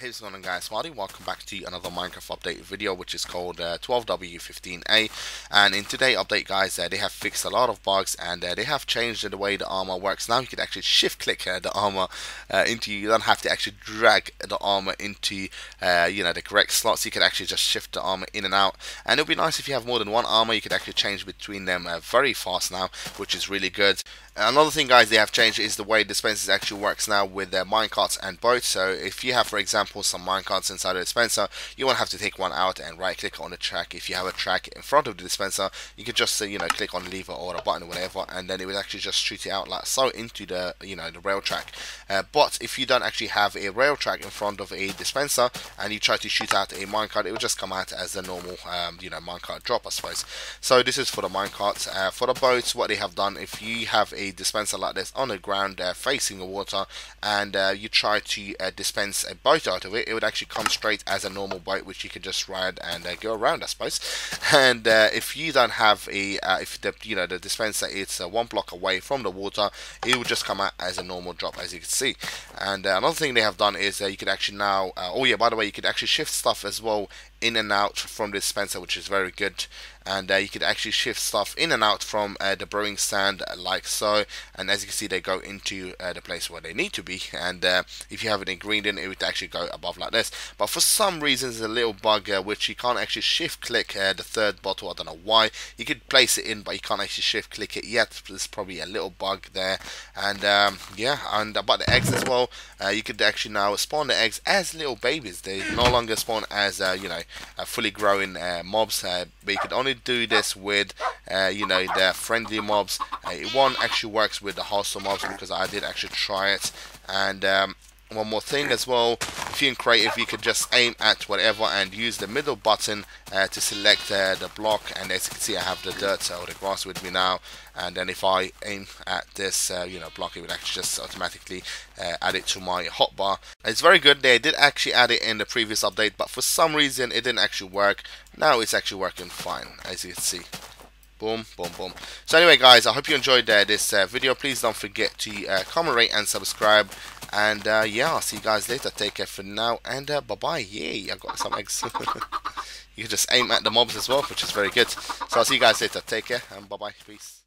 Hey going on guys, Smarty, welcome back to another Minecraft update video which is called uh, 12W15A and in today's update guys uh, they have fixed a lot of bugs and uh, they have changed the way the armor works. Now you can actually shift click uh, the armor uh, into, you don't have to actually drag the armor into uh, you know the correct slots, you can actually just shift the armor in and out. And it would be nice if you have more than one armor, you could actually change between them very fast now which is really good. Another thing guys they have changed is the way dispensers actually works now with their minecarts and boats. So if you have for example example, some minecarts inside a dispenser, you won't have to take one out and right click on the track. If you have a track in front of the dispenser, you can just, you know, click on the lever or the button or whatever, and then it would actually just shoot it out like so into the, you know, the rail track. Uh, but if you don't actually have a rail track in front of a dispenser and you try to shoot out a minecart, it will just come out as a normal, um, you know, minecart drop, I suppose. So this is for the minecarts. Uh, for the boats, what they have done, if you have a dispenser like this on the ground uh, facing the water and uh, you try to uh, dispense a boat out of it, it would actually come straight as a normal boat, which you could just ride and uh, go around, I suppose. And uh, if you don't have a, uh, if the you know the dispenser is uh, one block away from the water, it will just come out as a normal drop, as you can see. And uh, another thing they have done is you could actually now, oh yeah, by the way, you could actually shift stuff as well in and out from the dispenser, which is very good. And uh, you could actually shift stuff in and out from uh, the brewing stand like so. And as you can see, they go into uh, the place where they need to be. And uh, if you have an ingredient, it would actually go above like this. But for some reason, there's a little bug uh, which you can't actually shift click uh, the third bottle. I don't know why. You could place it in, but you can't actually shift click it yet. There's probably a little bug there. And um, yeah, and about the eggs as well, you could actually now spawn the eggs as little babies. They no longer spawn as you know fully growing uh, mobs but you can only do this with you know the friendly mobs. It won't actually works with the hostile mobs because I did actually try it. And um, one more thing as well if you're creative you can just aim at whatever and use the middle button uh, to select uh, the block. And as you can see I have the dirt or the grass with me now. And then if I aim at this uh, you know block it would actually just automatically uh, add it to my hotbar. It's very good. They did actually add it in the previous update but for some reason it didn't actually work. Now it's actually working fine as you can see boom boom boom so anyway guys i hope you enjoyed uh, this uh, video please don't forget to uh, comment rate and subscribe and uh, yeah, I'll see you guys later. Take care for now, and uh, bye bye. Yay, I got some eggs. you can just aim at the mobs as well, which is very good. So I'll see you guys later. Take care, and bye bye. Peace.